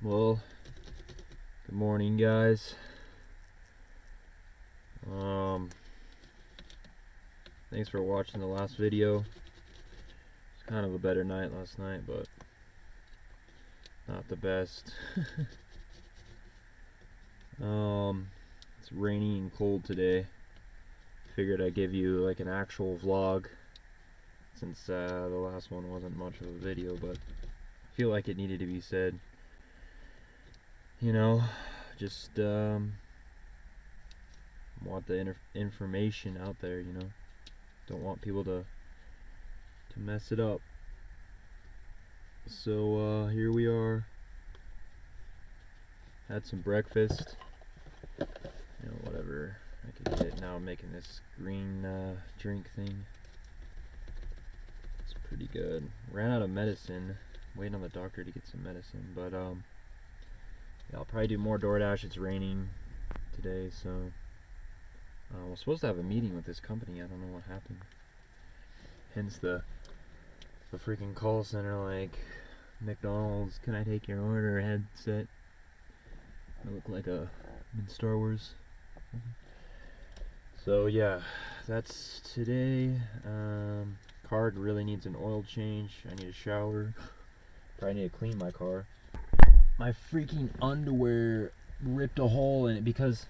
Well, good morning, guys. Um, thanks for watching the last video. It's kind of a better night last night, but not the best. um, it's rainy and cold today. Figured I'd give you like an actual vlog since uh, the last one wasn't much of a video, but I feel like it needed to be said. You know, just um, want the information out there, you know. Don't want people to to mess it up. So uh, here we are. Had some breakfast. You know, whatever I could get. Now I'm making this green uh, drink thing. It's pretty good. Ran out of medicine. Waiting on the doctor to get some medicine, but um, yeah, I'll probably do more DoorDash. It's raining today, so uh, we're supposed to have a meeting with this company. I don't know what happened. Hence the the freaking call center like McDonald's. Can I take your order? Headset. I look like a in Star Wars. So yeah, that's today. Um, car really needs an oil change. I need a shower. Probably need to clean my car. My freaking underwear ripped a hole in it because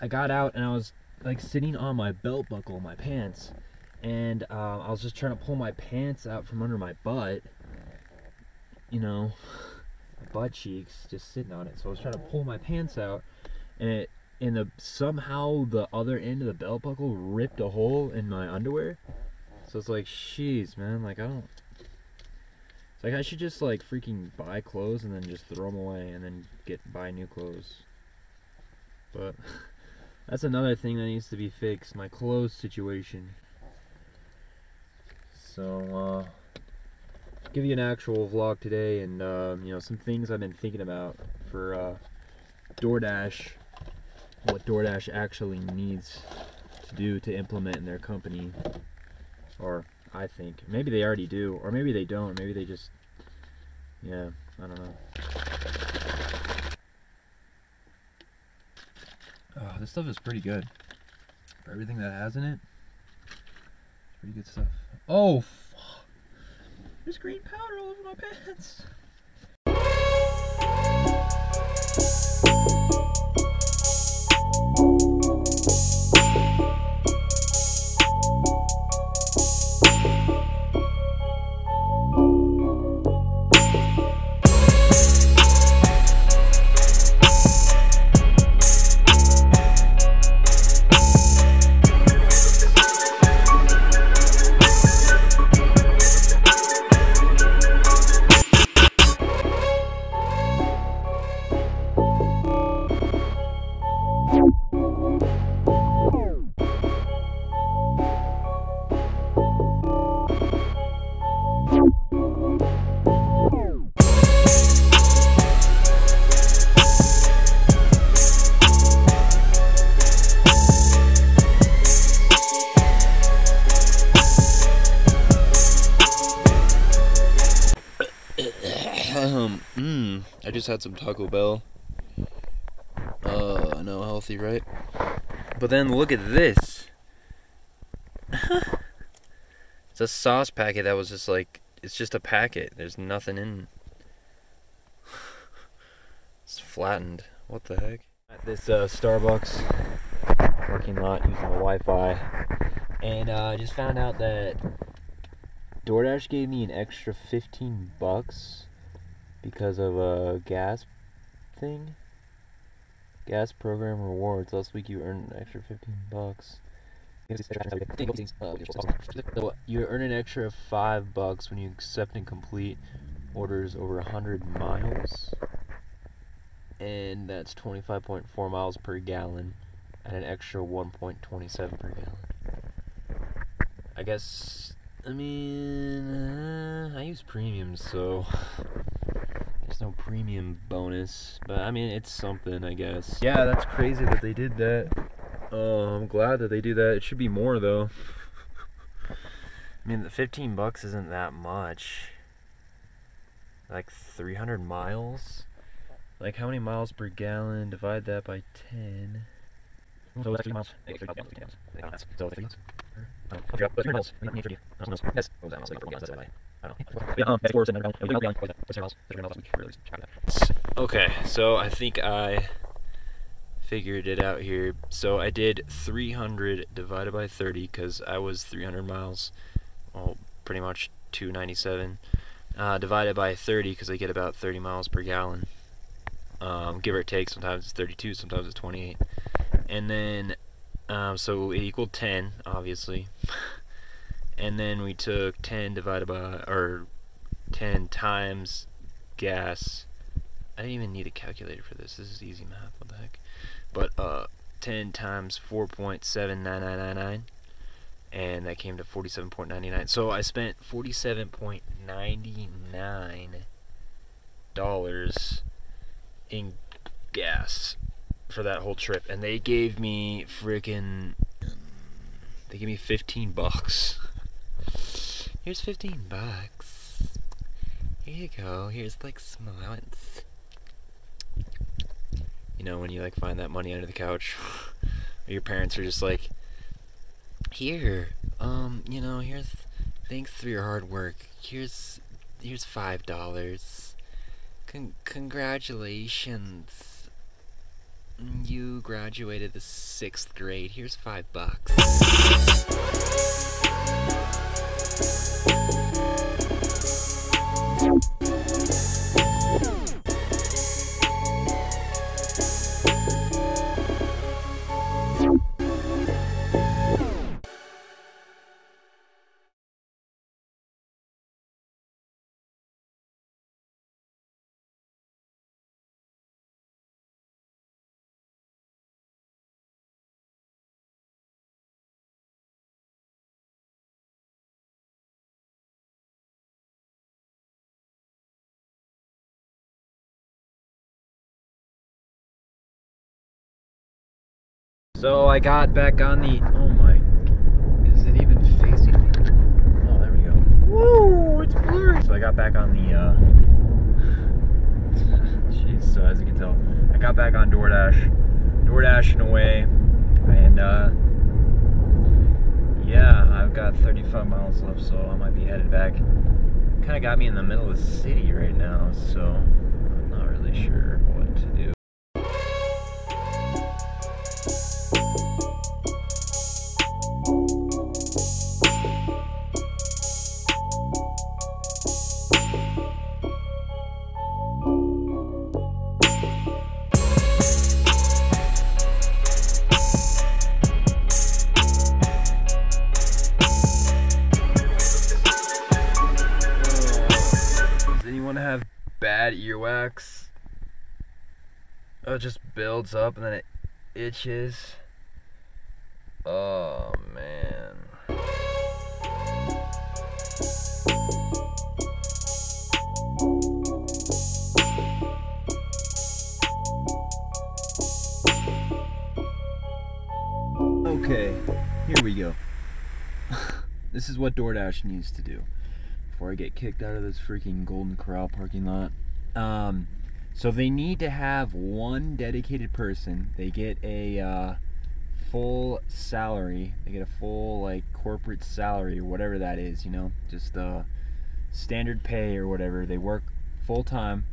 I got out and I was like sitting on my belt buckle, my pants, and uh, I was just trying to pull my pants out from under my butt. You know, butt cheeks just sitting on it. So I was trying to pull my pants out, and it and the somehow the other end of the belt buckle ripped a hole in my underwear. So it's like, jeez, man, like I don't. It's like I should just like freaking buy clothes and then just throw them away and then get buy new clothes. But that's another thing that needs to be fixed, my clothes situation. So uh give you an actual vlog today and um, you know some things I've been thinking about for uh DoorDash what DoorDash actually needs to do to implement in their company or I think maybe they already do or maybe they don't maybe they just yeah I don't know. Oh, this stuff is pretty good. For everything that has in it pretty good stuff. Oh fuck. there's green powder all over my pants I just had some Taco Bell. Uh, no healthy, right? But then look at this. it's a sauce packet that was just like, it's just a packet. There's nothing in. it's flattened. What the heck? At this uh, Starbucks parking lot using the Wi-Fi, and uh, I just found out that DoorDash gave me an extra 15 bucks because of a gas thing. Gas program rewards. Last week you earned an extra 15 bucks. So you earn an extra 5 bucks when you accept and complete orders over 100 miles. And that's 25.4 miles per gallon and an extra 1.27 per gallon. I guess I mean, uh, I use premium, so no premium bonus. But I mean, it's something, I guess. Yeah, that's crazy that they did that. Oh, I'm glad that they do that. It should be more though. I mean, the 15 bucks isn't that much. Like 300 miles. like how many miles per gallon? Divide that by 10. So that's 30 miles. So 30 miles. Oh, I forgot, but 300 miles. I need 30. That's like 40 gallons. That's why. I don't know. Yeah, that's 4 7 gallon. Yeah, gallon. What's that? What's miles? 30 miles last week. Really, check that. Okay, so I think I figured it out here. So I did 300 divided by 30 because I was 300 miles. Well, pretty much 297. Uh, divided by 30 because I get about 30 miles per gallon. Um, give or take, sometimes it's 32, sometimes it's 28. And then, um, so it equaled 10, obviously. and then we took 10 divided by, or 10 times gas. I didn't even need a calculator for this. This is easy math. What the heck? But uh, 10 times 4.79999 and that came to 47.99 so I spent 47.99 dollars in gas for that whole trip and they gave me freaking they gave me 15 bucks here's 15 bucks here you go here's like some allowance you know, when you like find that money under the couch, your parents are just like, here, um, you know, here's, thanks for your hard work. Here's, here's five dollars. Con- congratulations. You graduated the sixth grade. Here's five bucks. So I got back on the. Oh my. Is it even facing me? Oh, there we go. Whoa, it's blurry. So I got back on the. uh Jeez, so as you can tell, I got back on DoorDash, DoorDashing away, and uh yeah, I've got 35 miles left, so I might be headed back. Kind of got me in the middle of the city right now, so I'm not really sure bad earwax? Oh, it just builds up and then it itches. Oh man. Okay, here we go. this is what DoorDash needs to do before I get kicked out of this freaking Golden Corral parking lot. Um, so they need to have one dedicated person. They get a uh, full salary. They get a full like corporate salary or whatever that is. You know, just uh, standard pay or whatever. They work full time,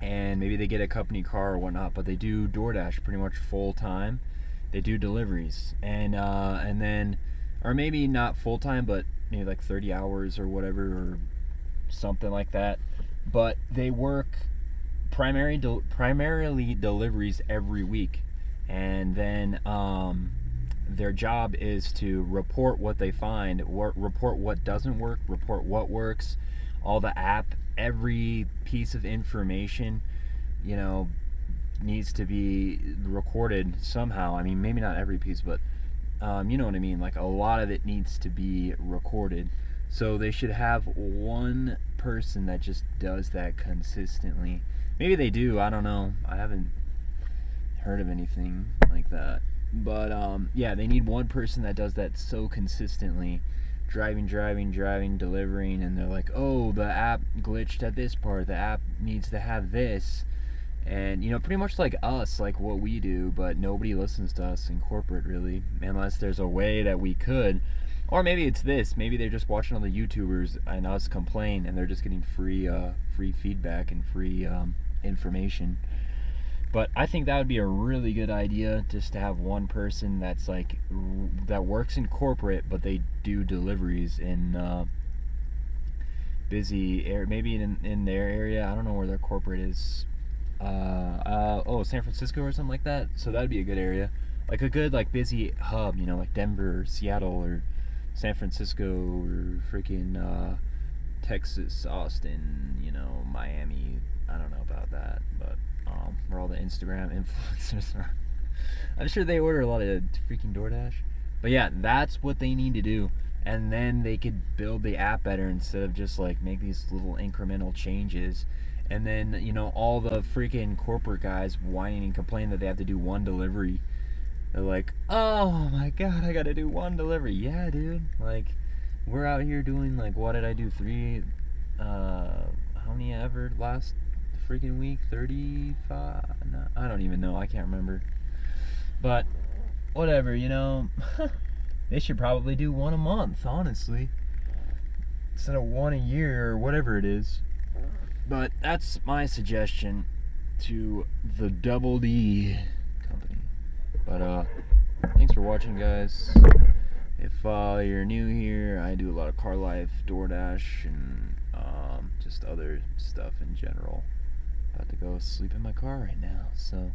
and maybe they get a company car or whatnot. But they do DoorDash pretty much full time. They do deliveries, and uh, and then, or maybe not full time, but maybe like 30 hours or whatever or something like that but they work primary del- primarily deliveries every week and then um, their job is to report what they find wor- report what doesn't work report what works all the app every piece of information you know needs to be recorded somehow i mean maybe not every piece but um, you know what I mean? Like a lot of it needs to be recorded. So they should have one person that just does that consistently. Maybe they do. I don't know. I haven't heard of anything like that. But um, yeah, they need one person that does that so consistently. Driving, driving, driving, delivering, and they're like, oh, the app glitched at this part. The app needs to have this. and you know pretty much like us like what we do but nobody listens to us in corporate really unless there's a way that we could or maybe it's this. Maybe they're just watching all the youtubers and us complain and they're just getting free uh, free feedback and free um, information. But i think that would be a really good idea just to have one person that's like that works in corporate but they do deliveries in uh, busy air maybe in, in their area. I don't know where their corporate is. Uh, uh, oh San Francisco or something like that. So that'd be a good area, like a good like busy hub, you know, like Denver or Seattle or San Francisco or freaking uh, Texas, Austin, you know, Miami. I don't know about that, but um, where all the Instagram influencers are. I'm sure they order a lot of freaking DoorDash. But yeah, that's what they need to do. And then they could build the app better instead of just like make these little incremental changes and then you know all the freaking corporate guys whining and complaining that they have to do one delivery they're like oh my god i gotta do one delivery. Yeah dude. Like we're out here doing like what did i do? Three uh how many ever last freaking week? 35 no, i don't even know. I can't remember. But whatever you know. They should probably do one a month honestly. Instead of one a year or whatever it is. But that's my suggestion to the Double D. But uh, thanks for watching, guys. If uh, you're new here, I do a lot of car life, DoorDash, and um, just other stuff in general. About to go sleep in my car right now, so.